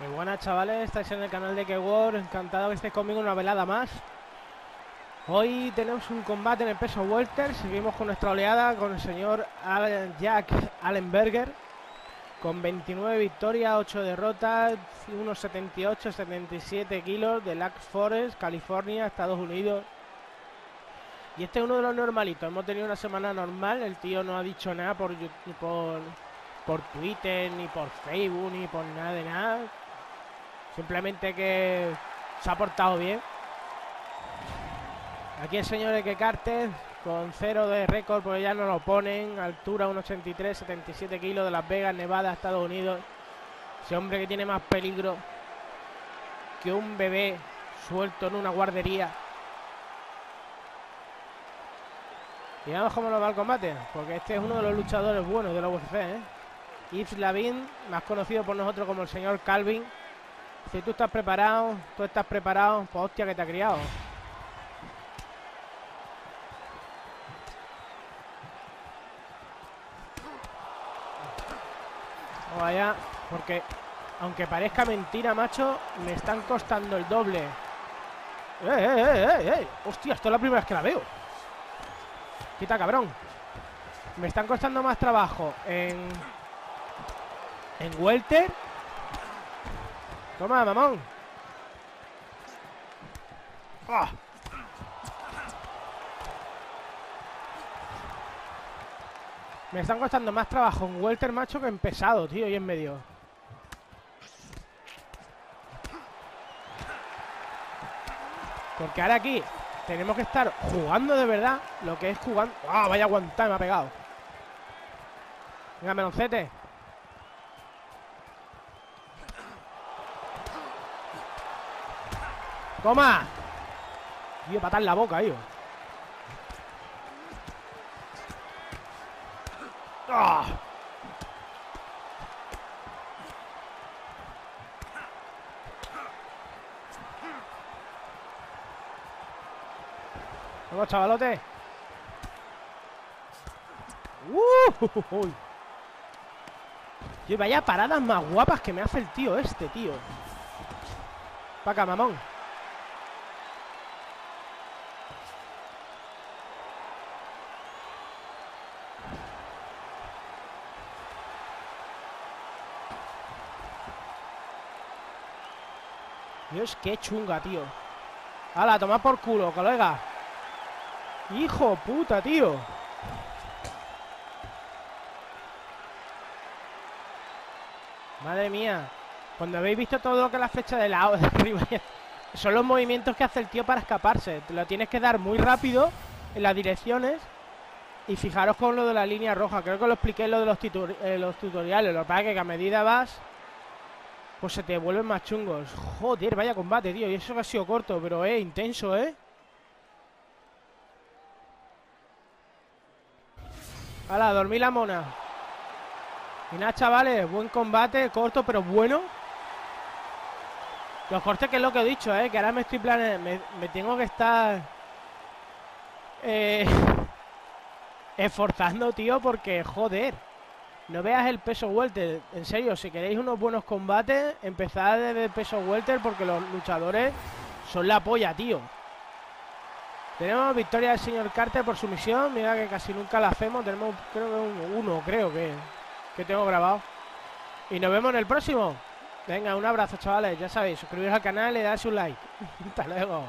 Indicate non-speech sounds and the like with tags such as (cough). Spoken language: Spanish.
Muy buenas chavales, estáis en el canal de Kewar, encantado que estéis conmigo una velada más. Hoy tenemos un combate en el peso welter, seguimos con nuestra oleada con el señor Jack Allenberger, con 29 victorias, 8 derrotas, unos 78, 77 kilos de Lac Forest, California, Estados Unidos. Y este es uno de los normalitos, hemos tenido una semana normal, el tío no ha dicho nada por, por, por Twitter, ni por Facebook, ni por nada de nada Simplemente que se ha portado bien. Aquí el señor Eke Carter con cero de récord, porque ya no lo ponen. Altura 1,83, 77 kilos de Las Vegas, Nevada, Estados Unidos. Ese hombre que tiene más peligro que un bebé suelto en una guardería. Y vamos cómo nos va el combate, porque este es uno de los luchadores buenos de la UFC. ¿eh? Yves Lavin, más conocido por nosotros como el señor Calvin si tú estás preparado, tú estás preparado, pues hostia que te ha criado. Vaya, porque aunque parezca mentira, macho, me están costando el doble. ¡Eh, eh, eh, eh! eh! ¡Hostia, esto es la primera vez que la veo! Quita, cabrón. Me están costando más trabajo en... En Welter Toma, mamón. Ah. Me están costando más trabajo un welter macho que en pesado, tío, y en medio. Porque ahora aquí tenemos que estar jugando de verdad lo que es jugando. ¡Ah, vaya aguantar! Me ha pegado. Venga, meloncete. ¡Toma! Tío, patar la boca, tío. ¡Ah! Vamos, chavalote. ¡Uh! Y vaya paradas más guapas que me hace el tío este, tío. Pa' acá, mamón. Dios, qué chunga, tío. ¡Hala, toma por culo, colega! ¡Hijo puta, tío! Madre mía. Cuando habéis visto todo lo que la flecha de la (laughs) de arriba son los movimientos que hace el tío para escaparse. Te lo tienes que dar muy rápido en las direcciones. Y fijaros con lo de la línea roja. Creo que lo expliqué en lo de los, los tutoriales. Lo que pasa es que a medida vas pues se te vuelven más chungos. Joder, vaya combate, tío. Y eso ha sido corto, pero es intenso, ¿eh? Hala, dormí la mona. Y nada, chavales, buen combate, corto, pero bueno. Los cortes que es lo que he dicho, ¿eh? Que ahora me estoy planeando... Me, tengo que estar... Eh, (laughs) esforzando, tío, porque, joder. No veas el peso welter. En serio, si queréis unos buenos combates, empezad desde el peso welter porque los luchadores son la polla, tío. Tenemos victoria del señor Carter por su misión. Mira que casi nunca la hacemos. Tenemos, creo que uno, creo que, que tengo grabado. Y nos vemos en el próximo. Venga, un abrazo, chavales. Ya sabéis, suscribiros al canal y darse un like. (laughs) Hasta luego.